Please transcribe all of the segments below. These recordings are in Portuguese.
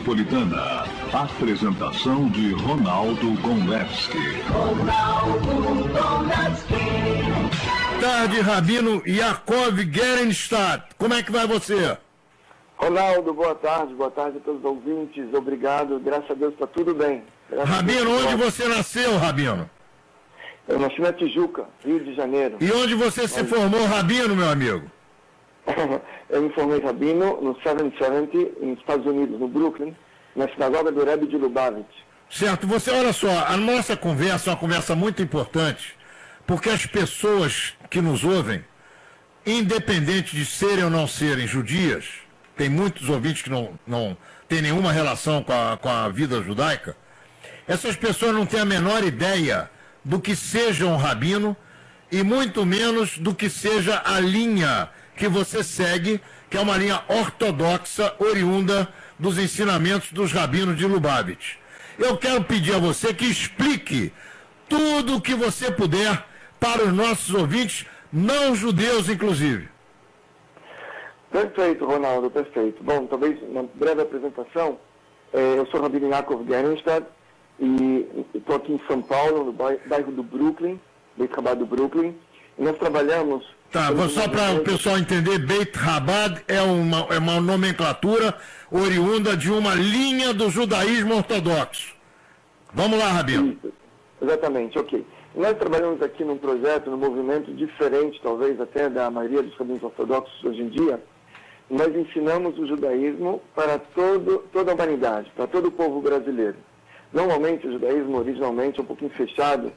92. Confronto Metropolitana. Apresentação de Ronaldo Gonlewski. Ronaldo Gonlewski. Tarde, Rabino Yakov Gerenstadt. Como é que vai você? Ronaldo, boa tarde. Boa tarde a todos os ouvintes. Obrigado. Graças a Deus está tudo bem. Graças Rabino, Deus, onde você nasceu, Rabino? Eu nasci na Tijuca, Rio de Janeiro. E onde você se formou, Rabino, meu amigo? Eu me formei rabino no 770, nos Estados Unidos, no Brooklyn, na sinagoga do Rebbe de Lubavitch. Certo, você olha só, a nossa conversa é uma conversa muito importante, porque as pessoas que nos ouvem, independente de serem ou não serem judias, tem muitos ouvintes que não, não têm nenhuma relação com a, com a vida judaica, essas pessoas não têm a menor ideia do que seja um rabino e muito menos do que seja a linha que você segue, que é uma linha ortodoxa oriunda dos ensinamentos dos rabinos de Lubavitch. Eu quero pedir a você que explique tudo o que você puder para os nossos ouvintes, não judeus inclusive. Perfeito, Ronaldo, perfeito. Bom, talvez uma breve apresentação. É, eu sou Rabino Yaakov Gerenstadt e estou aqui em São Paulo, no bairro do Brooklyn, Beit Chabad do Brooklyn. E nós trabalhamos... Tá, só para o pessoal entender, Beit Rabad é uma, é uma nomenclatura oriunda de uma linha do judaísmo ortodoxo. Vamos lá, Rabino. Isso, exatamente, ok. Nós trabalhamos aqui num projeto, num movimento diferente, talvez até da maioria dos rabinos ortodoxos hoje em dia. Nós ensinamos o judaísmo para todo, toda a humanidade, para todo o povo brasileiro. Normalmente o judaísmo originalmente é um pouquinho fechado,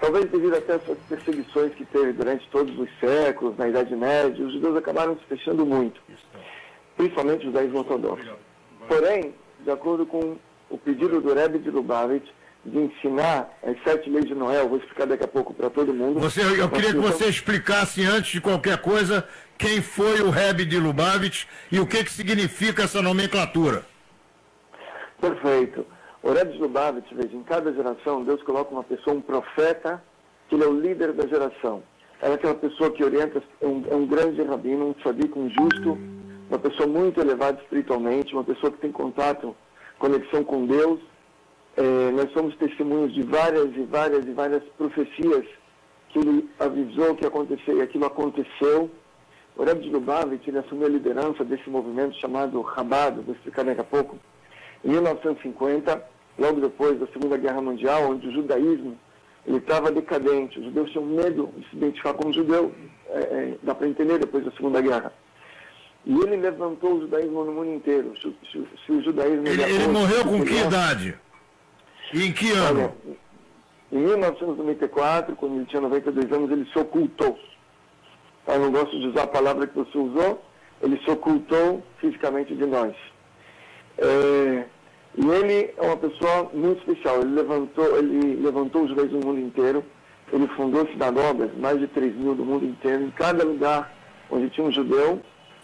talvez devido até às perseguições que teve durante todos os séculos, na Idade Média, os judeus acabaram se fechando muito, principalmente o judaísmo ortodoxo. Porém, de acordo com o pedido do Rebbe de Lubavitch, de ensinar as sete leis de Noé, eu vou explicar daqui a pouco para todo mundo. Você, eu queria que você explicasse antes de qualquer coisa quem foi o Rebbe de Lubavitch e o que, que significa essa nomenclatura. Perfeito. O Rebbe de Lubavitch, veja, em cada geração, Deus coloca uma pessoa, um profeta, que ele é o líder da geração. É aquela pessoa que orienta, é um, é um grande rabino, um tzadik, um justo, uma pessoa muito elevada espiritualmente, uma pessoa que tem contato, conexão com Deus. É, nós somos testemunhos de várias e várias e várias profecias que ele avisou que ia acontecer e aquilo aconteceu. O Rebbe de Lubavitch, ele assumiu a liderança desse movimento chamado Rabado, vou explicar daqui a pouco, em 1950, logo depois da Segunda Guerra Mundial, onde o judaísmo ele estava decadente. Os judeus tinham medo de se identificar como judeu, é, é, dá para entender depois da Segunda Guerra. E ele levantou o judaísmo no mundo inteiro. Se, se, se o judaísmo ele, ele morreu com que idade? E em que ano? Olha, em 1994, quando ele tinha 92 anos, ele se ocultou. Eu não gosto de usar a palavra que você usou. Ele se ocultou fisicamente de nós. É, e ele é uma pessoa muito especial. Ele levantou, ele levantou os judeus do mundo inteiro. Ele fundou sinagogas, mais de 3 mil do mundo inteiro. Em cada lugar onde tinha um judeu,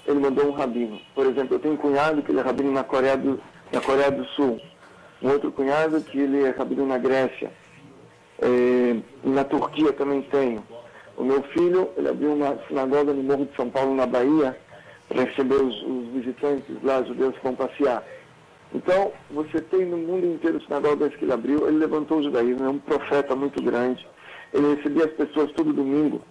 ele mandou um rabino. Por exemplo, eu tenho um cunhado que ele é rabino na Coreia do, na Coreia do Sul. Um outro cunhado que ele é rabino na Grécia. É, na Turquia também tenho. O meu filho, ele abriu uma sinagoga no Morro de São Paulo, na Bahia, para receber os, os visitantes lá, judeus que vão passear. Então, você tem no mundo inteiro sinagogas que ele abriu, ele levantou o judaísmo, é um profeta muito grande. Ele recebia as pessoas todo domingo,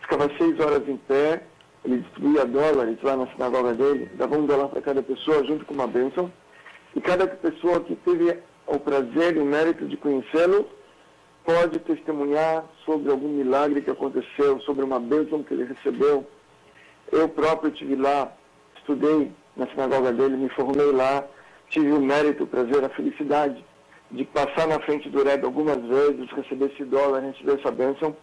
ficava seis horas em pé, ele distribuía dólares lá na sinagoga dele, dava um dólar para cada pessoa, junto com uma bênção. E cada pessoa que teve o prazer e o mérito de conhecê-lo, pode testemunhar sobre algum milagre que aconteceu, sobre uma bênção que ele recebeu. Eu próprio estive lá, estudei na sinagoga dele, me formei lá, tive o mérito, o prazer, a felicidade de passar na frente do Rebbe algumas vezes, receber esse dólar, receber essa bênção.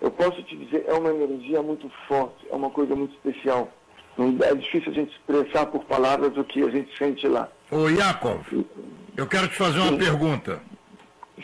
Eu posso te dizer, é uma energia muito forte, é uma coisa muito especial. É difícil a gente expressar por palavras o que a gente sente lá. Ô Yakov, eu quero te fazer uma Sim. pergunta.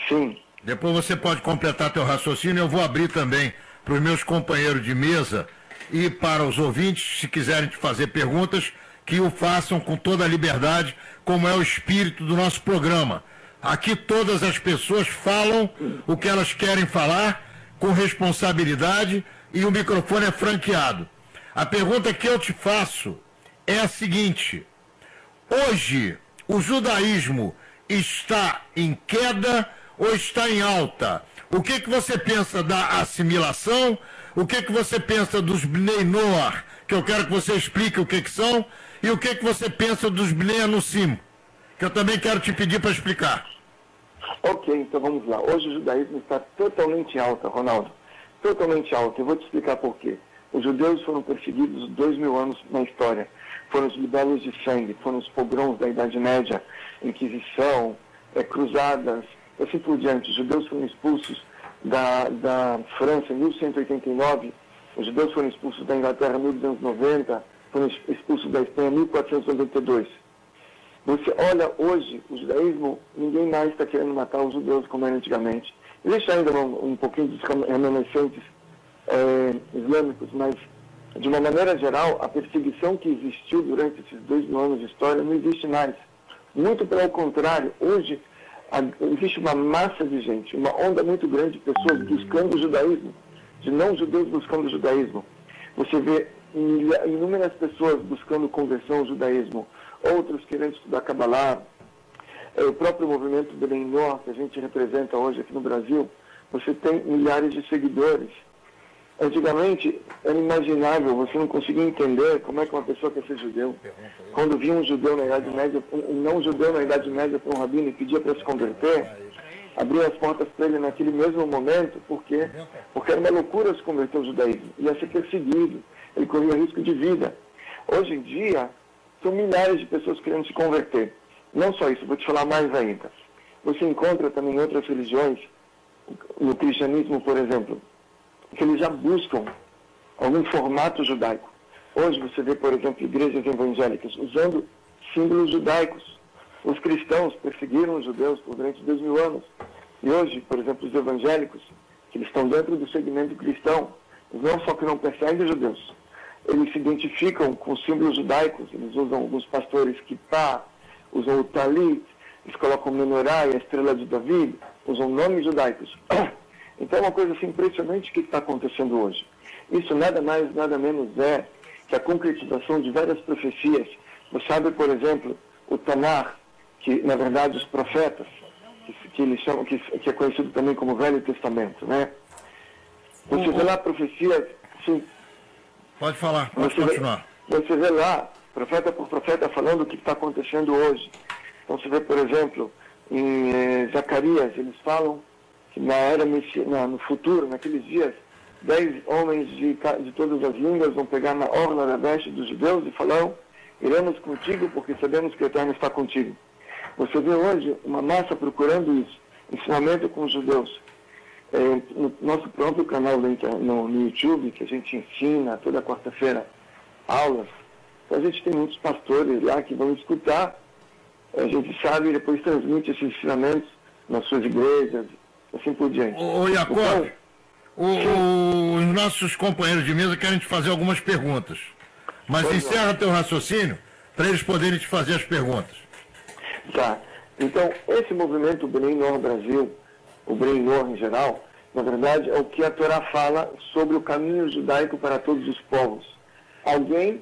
Sim. Depois você pode completar teu raciocínio, eu vou abrir também para os meus companheiros de mesa e para os ouvintes, se quiserem te fazer perguntas, que o façam com toda a liberdade, como é o espírito do nosso programa. Aqui todas as pessoas falam o que elas querem falar com responsabilidade e o microfone é franqueado. A pergunta que eu te faço é a seguinte: hoje o judaísmo está em queda ou está em alta? O que, que você pensa da assimilação? O que, que você pensa dos Bnei Noar? Que eu quero que você explique o que, que são. E o que, que você pensa dos Bnei Anusim? Que eu também quero te pedir para explicar. Ok, então vamos lá. Hoje o judaísmo está totalmente alta, Ronaldo. Totalmente alta. Eu vou te explicar por quê. Os judeus foram perseguidos dois mil anos na história. Foram os libelos de sangue, foram os pogroms da Idade Média, Inquisição, é, cruzadas, assim por diante. Os judeus foram expulsos da, da França em 1189, os judeus foram expulsos da Inglaterra em 1290, foram expulsos da Espanha em 1492. Você olha hoje, o judaísmo, ninguém mais está querendo matar os judeus como era antigamente. Existe ainda um, um pouquinho de remanescentes é, islâmicos, mas de uma maneira geral, a perseguição que existiu durante esses dois mil anos de história não existe mais. Muito pelo contrário, hoje existe uma massa de gente, uma onda muito grande de pessoas buscando o judaísmo, de não-judeus buscando o judaísmo. Você vê inúmeras pessoas buscando conversão ao judaísmo, outros querendo estudar Kabbalah. É, o próprio movimento do Benor, que a gente representa hoje aqui no Brasil, você tem milhares de seguidores. Antigamente era imaginável, você não conseguia entender como é que uma pessoa quer ser judeu. Quando via um judeu na Idade Média, um não judeu na Idade Média para um rabino e pedia para se converter, abria as portas para ele naquele mesmo momento, por quê? Porque era uma loucura se converter ao judaísmo. Ia ser perseguido, ele corria risco de vida. Hoje em dia, são milhares de pessoas querendo se converter. Não só isso, vou te falar mais ainda. Você encontra também em outras religiões, no cristianismo, por exemplo, que eles já buscam algum formato judaico. Hoje você vê, por exemplo, igrejas evangélicas usando símbolos judaicos. Os cristãos perseguiram os judeus por durante dois mil anos. E hoje, por exemplo, os evangélicos, que eles estão dentro do segmento cristão, não só que não perseguem os judeus, eles se identificam com símbolos judaicos, eles usam alguns pastores kippah, usam o talit, eles colocam o menorá e a estrela de Davi, usam nomes judaicos. Então é uma coisa assim, impressionante o que está acontecendo hoje. Isso nada mais, nada menos é que a concretização de várias profecias. Você sabe, por exemplo, o Tanar, que na verdade os profetas, que, que eles chamam, que, que, é conhecido também como Velho Testamento, né? Você vê lá profecias, sim. Pode falar, pode você continuar. Vê, você vê lá, profeta por profeta, falando o que está acontecendo hoje. Então você vê, por exemplo, em eh, Zacarias, eles falam que na era na, no futuro, naqueles dias, dez homens de, de todas as línguas vão pegar na orla da veste dos judeus e falarão, iremos contigo porque sabemos que o Eterno está contigo. Você vê hoje uma massa procurando isso, ensinamento com os judeus. É, no nosso próprio canal no, no YouTube, que a gente ensina toda quarta-feira aulas, a gente tem muitos pastores lá que vão escutar, a gente sabe e depois transmite esses ensinamentos nas suas igrejas, assim por diante. Ô, Jacob, então, os nossos companheiros de mesa querem te fazer algumas perguntas. Mas encerra não. teu raciocínio para eles poderem te fazer as perguntas. Tá. Então, esse movimento Bnei Nor Brasil, o Bnei Nor em geral, na verdade é o que a Torá fala sobre o caminho judaico para todos os povos. Alguém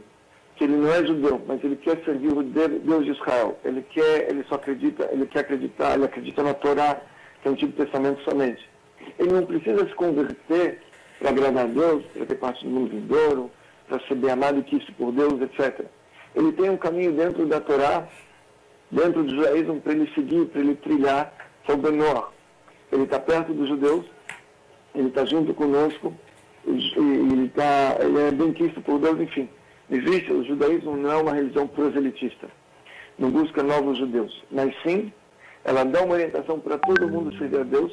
que ele não é judeu, mas ele quer servir o Deus de Israel. Ele quer, ele só acredita, ele quer acreditar, ele acredita na Torá, que é o Antigo Testamento somente. Ele não precisa se converter para agradar a Deus, para ter parte do mundo vindouro, para ser bem amado e quisto por Deus, etc. Ele tem um caminho dentro da Torá, dentro do judaísmo, para ele seguir, para ele trilhar, que é o Benor. Ele está perto dos judeus, ele está junto conosco, ele, tá, ele é bem quisto por Deus, enfim. Existe, o judaísmo não é uma religião proselitista, não busca novos judeus, mas sim ela dá uma orientação para todo mundo servir a Deus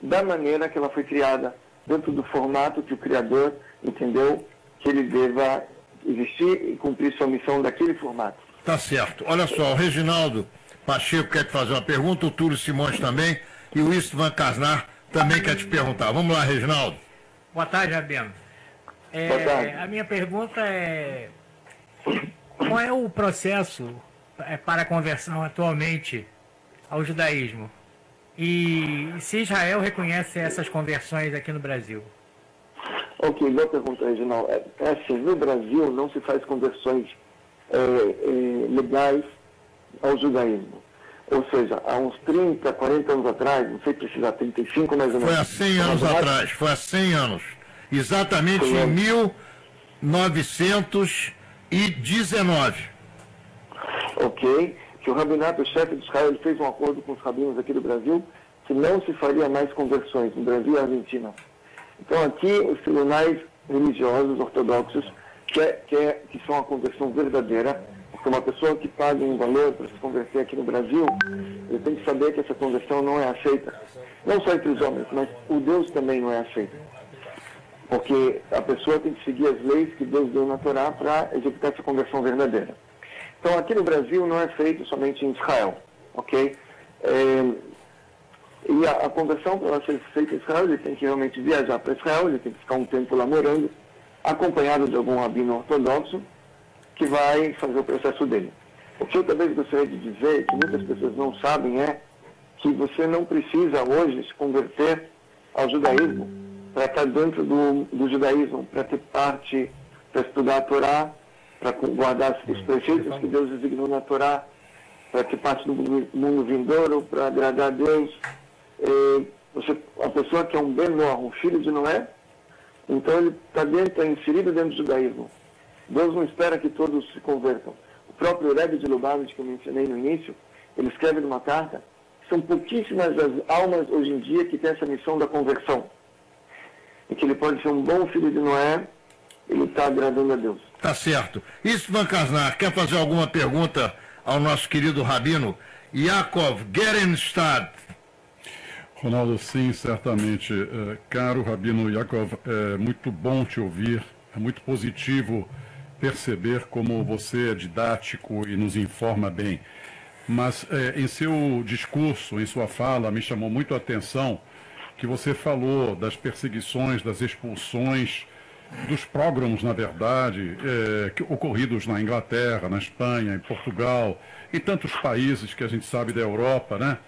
da maneira que ela foi criada, dentro do formato que o Criador entendeu que ele deva existir e cumprir sua missão daquele formato. Tá certo. Olha só, o Reginaldo Pacheco quer te fazer uma pergunta, o Túlio Simões também, e o Istvan Casnar também quer te perguntar. Vamos lá, Reginaldo. Boa tarde, Rabino. É, Boa tarde. A minha pergunta é: qual é o processo é, para a conversão atualmente ao judaísmo. E se Israel reconhece essas conversões aqui no Brasil? Ok, boa pergunta, Reginaldo. É, é assim, no Brasil não se faz conversões é, é, legais ao judaísmo. Ou seja, há uns 30, 40 anos atrás, não sei precisar, 35 mais ou menos. Foi há 100 anos atrás, foi há 100 anos. Exatamente em 1919. Ok, que o rabinato, o chefe de Israel, ele fez um acordo com os rabinos aqui do Brasil que não se faria mais conversões no Brasil e Argentina. Então aqui os tribunais religiosos ortodoxos que, é, que, é, que são a conversão verdadeira, porque uma pessoa que paga um valor para se converter aqui no Brasil, ele tem que saber que essa conversão não é aceita. Não só entre os homens, mas o Deus também não é aceito. Porque a pessoa tem que seguir as leis que Deus deu na Torá para executar essa conversão verdadeira. Então aqui no Brasil não é feito somente em Israel, ok? É, e a, a conversão, para ser feita em Israel, ele tem que realmente viajar para Israel, ele tem que ficar um tempo lá morando, acompanhado de algum rabino ortodoxo, que vai fazer o processo dele. O que eu talvez gostaria de dizer, que muitas pessoas não sabem, é que você não precisa hoje se converter ao judaísmo para estar dentro do, do judaísmo, para ter parte, para estudar a Torá, para guardar os preceitos que Deus designou na Torá, para ter parte do mundo vindouro, para agradar a Deus. E você, a pessoa que é um Benoah, um filho de Noé, então ele está dentro, está inserido dentro do judaísmo. Deus não espera que todos se convertam. O próprio Rebbe de Lubavitch, que eu mencionei no início, ele escreve numa carta, são pouquíssimas as almas hoje em dia que têm essa missão da conversão. E que ele pode ser um bom filho de Noé, ele está agradando a Deus. Tá certo. Isso, Van Kasnar, quer fazer alguma pergunta ao nosso querido Rabino Yaakov Gerenstad? Ronaldo, sim, certamente. É, caro Rabino Yakov, é muito bom te ouvir, é muito positivo perceber como você é didático e nos informa bem. Mas é, em seu discurso, em sua fala, me chamou muito a atenção que você falou das perseguições, das expulsões, dos prógramos, na verdade, é, que, ocorridos na Inglaterra, na Espanha, em Portugal e tantos países que a gente sabe da Europa, né?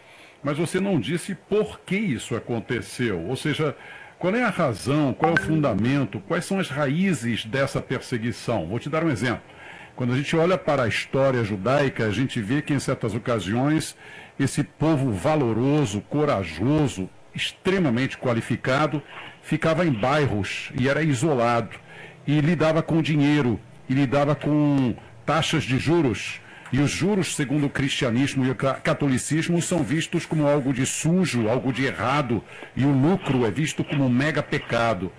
mas você não disse por que isso aconteceu. Ou seja, qual é a razão, qual é o fundamento, quais são as raízes dessa perseguição? Vou te dar um exemplo. Quando a gente olha para a história judaica, a gente vê que em certas ocasiões esse povo valoroso, corajoso, extremamente qualificado, ficava em bairros e era isolado e lidava com dinheiro e lidava com taxas de juros e os juros, segundo o cristianismo e o catolicismo, são vistos como algo de sujo, algo de errado, e o lucro é visto como um mega pecado.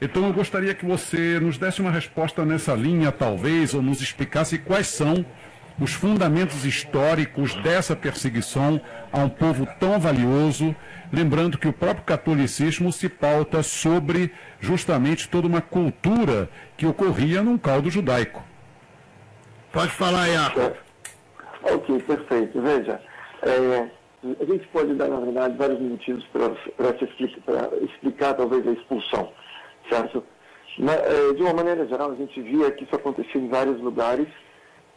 Então eu gostaria que você nos desse uma resposta nessa linha, talvez, ou nos explicasse quais são os fundamentos históricos dessa perseguição a um povo tão valioso, lembrando que o próprio catolicismo se pauta sobre justamente toda uma cultura que ocorria num caldo judaico. Pode falar, Iaco. Ok, perfeito. Veja, é, a gente pode dar, na verdade, vários motivos para explicar, explicar, talvez, a expulsão, certo? é, de uma maneira geral, a gente via que isso acontecia em vários lugares,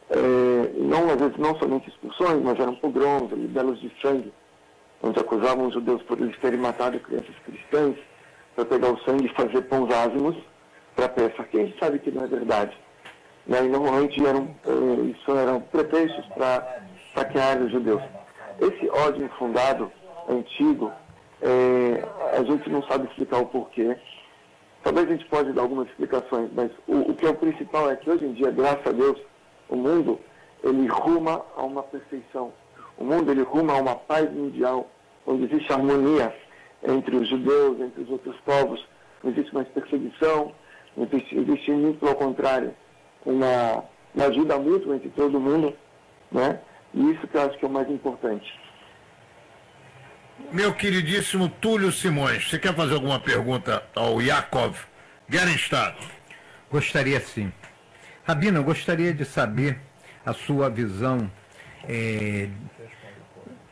é, não, às vezes, não somente expulsões, mas eram pogroms, libelos de sangue, onde acusavam os judeus por eles terem matado crianças cristãs, para pegar o sangue e fazer pães ázimos para peça. A gente sabe que não é verdade. Né? E normalmente eram, eh, isso eram pretextos para saquear os judeus. Esse ódio infundado, antigo, é, a gente não sabe explicar o porquê. Talvez a gente pode dar algumas explicações, mas o, o que é o principal é que hoje em dia, graças a Deus, o mundo ele ruma a uma perfeição. O mundo ele ruma a uma paz mundial, onde existe harmonia entre os judeus, entre os outros povos. Não existe mais perseguição, não existe, existe muito pelo contrário uma, uma ajuda mútua entre todo mundo, né? E isso que eu acho que é o mais importante. Meu queridíssimo Túlio Simões, você quer fazer alguma pergunta ao Yakov Gerenstadt? Gostaria sim. Rabino, eu gostaria de saber a sua visão, é,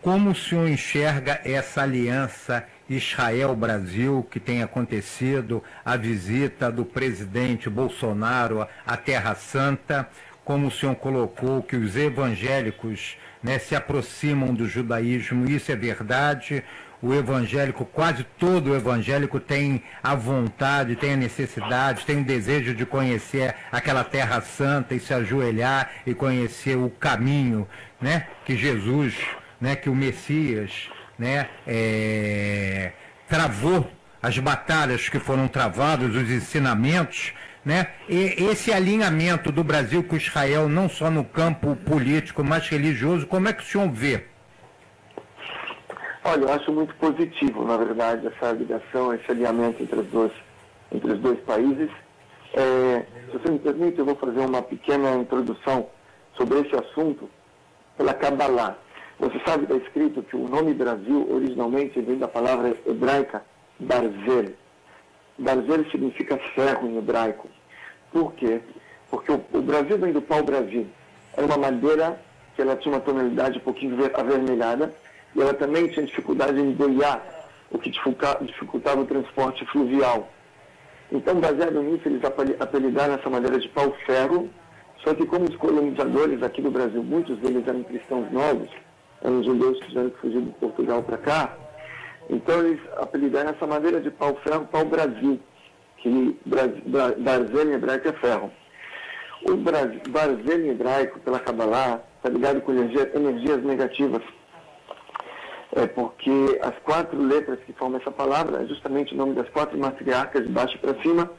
como o senhor enxerga essa aliança Israel-Brasil que tem acontecido, a visita do presidente Bolsonaro à Terra Santa, como o senhor colocou, que os evangélicos né, se aproximam do judaísmo, isso é verdade? o evangélico, quase todo evangélico tem a vontade, tem a necessidade, tem o desejo de conhecer aquela terra santa e se ajoelhar e conhecer o caminho, né, que Jesus, né, que o Messias, né, é, travou as batalhas que foram travadas, os ensinamentos, né? E esse alinhamento do Brasil com Israel, não só no campo político, mas religioso, como é que o senhor vê? Olha, eu acho muito positivo, na verdade, essa ligação, esse alinhamento entre os dois, entre os dois países. É, se você me permite, eu vou fazer uma pequena introdução sobre esse assunto pela Kabbalah. Você sabe, está escrito que o nome Brasil originalmente vem da palavra hebraica Barzel. Barzel significa ferro em hebraico. Por quê? Porque o, o Brasil vem do pau-brasil. Era uma madeira que ela tinha uma tonalidade um pouquinho avermelhada e ela também tinha dificuldade em boiar, o que dificultava o transporte fluvial. Então, baseado nisso, eles apelidaram essa madeira de pau-ferro, só que como os colonizadores aqui do Brasil, muitos deles eram cristãos novos, eram judeus que tiveram que fugir de Portugal para cá, então eles apelidaram essa madeira de pau-ferro pau-brasil, que Barzel em hebraico é ferro. O Barzel em hebraico, pela Kabbalah, está ligado com energia, energias negativas. É porque as quatro letras que formam essa palavra é justamente o nome das quatro matriarcas de baixo para cima,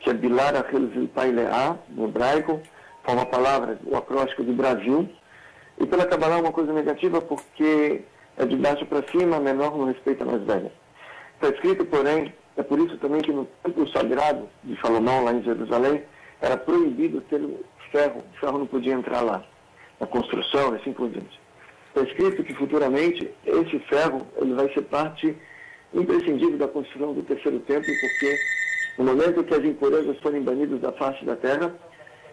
que é Bilar, Achel, Zilpai, Leá, no hebraico, forma a palavra, o acróstico do Brasil. E pela Kabbalah uma coisa negativa porque é de baixo para cima, menor no respeito à mais velha. Está escrito, porém, é por isso também que no templo sagrado de Salomão, lá em Jerusalém, era proibido ter ferro, o ferro não podia entrar lá, na construção e assim por diante. Está escrito que futuramente esse ferro ele vai ser parte imprescindível da construção do terceiro templo, porque no momento que as impurezas forem banidas da face da terra,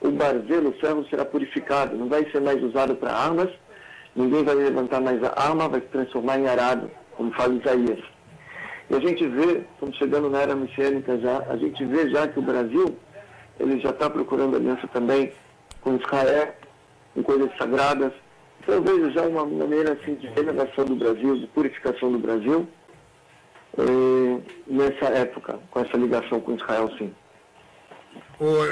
o barzelo, o ferro será purificado, não vai ser mais usado para armas, ninguém vai levantar mais a arma, vai se transformar em arado, como fala Isaías. E a gente vê, estamos chegando na era messiânica já, a gente vê já que o Brasil, ele já está procurando aliança também com Israel, em coisas sagradas. Então eu vejo já uma maneira assim, de renovação do Brasil, de purificação do Brasil, eh, nessa época, com essa ligação com Israel, sim.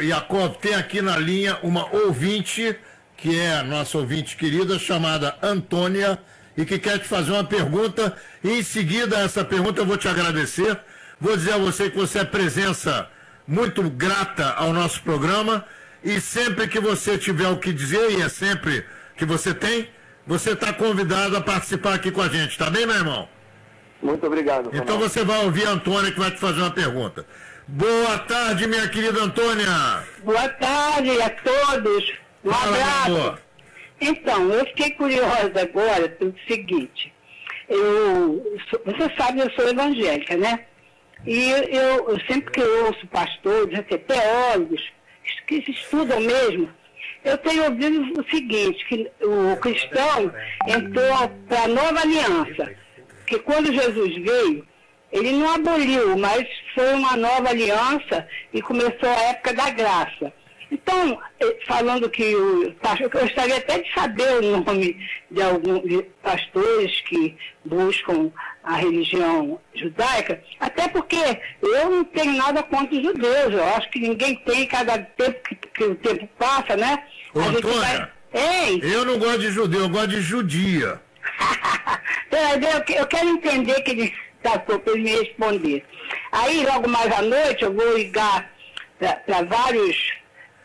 Jacob, tem aqui na linha uma ouvinte que é a nossa ouvinte querida, chamada Antônia, e que quer te fazer uma pergunta. E em seguida, essa pergunta eu vou te agradecer. Vou dizer a você que você é presença muito grata ao nosso programa. E sempre que você tiver o que dizer, e é sempre que você tem, você está convidado a participar aqui com a gente, tá bem, meu irmão? Muito obrigado. Então você vai ouvir a Antônia que vai te fazer uma pergunta. Boa tarde, minha querida Antônia. Boa tarde a todos. Um abraço. Então, eu fiquei curiosa agora pelo seguinte. Eu, você sabe, eu sou evangélica, né? E eu, eu sempre que eu ouço pastores, até teólogos, que estudam mesmo, eu tenho ouvido o seguinte, que o cristão entrou para a nova aliança, que quando Jesus veio, ele não aboliu, mas foi uma nova aliança e começou a época da graça. Então, eh, falando que o eu gostaria até de saber o nome de alguns pastores que buscam a religião judaica, até porque eu não tenho nada contra os judeus, eu acho que ninguém tem, cada tempo que, que o tempo passa, né? Ô, Antônia, vai... Ei! eu não gosto de judeu, eu gosto de judia. eu, eu quero entender que ele tratou para ele me responder. Aí, logo mais à noite, eu vou ligar para vários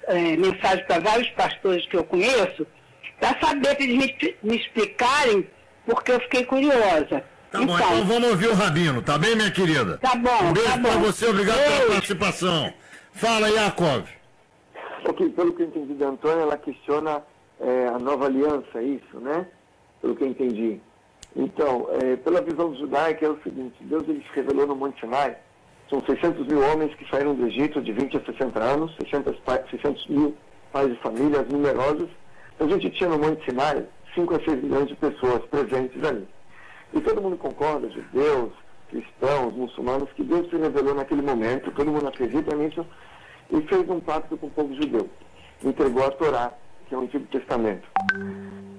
é, mensagens para vários pastores que eu conheço, para saber, para eles me, me, explicarem, porque eu fiquei curiosa. Tá então, bom, então vamos ouvir o Rabino, tá bem, minha querida? Tá bom. Um beijo tá para você, obrigado beijo. pela participação. Fala, Yakov. Ok, pelo que eu entendi da Antônia, ela questiona é, a nova aliança, é isso, né? Pelo que eu entendi. Então, é, pela visão judaica é o seguinte, Deus ele se revelou no Monte Sinai são 600 mil homens que saíram do Egito de 20 a 60 anos, 600, 600 mil pais de famílias numerosos. A gente tinha no Monte Sinai 5 a 6 milhões de pessoas presentes ali. E todo mundo concorda, judeus, cristãos, muçulmanos, que Deus se revelou naquele momento, todo mundo acredita nisso, e fez um pacto com o povo judeu. Entregou a Torá, que é o Antigo Testamento.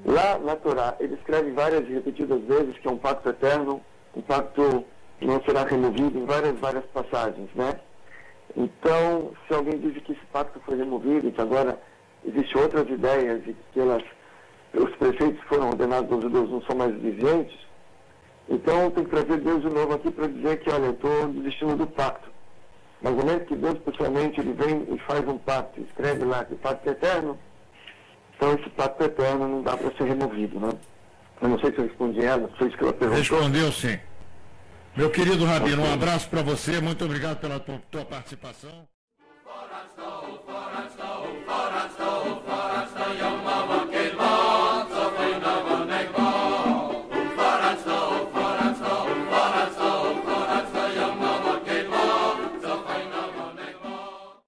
Lá na Torá, ele escreve várias repetidas vezes que é um pacto eterno, o pacto não será removido em várias, várias passagens, né? Então, se alguém diz que esse pacto foi removido e que agora existem outras ideias e que elas, os prefeitos foram ordenados aos judeus não são mais vigentes, então tem que trazer Deus de novo aqui para dizer que, olha, eu estou desistindo do pacto. Mas no momento que Deus, pessoalmente, ele vem e faz um pacto, escreve lá que o pacto é eterno, então esse pacto eterno não dá para ser removido, né? Eu não sei se eu respondi ela, não sei se ela perguntou. Respondeu sim. Meu querido Rabino, um abraço para você, muito obrigado pela tua, tua participação.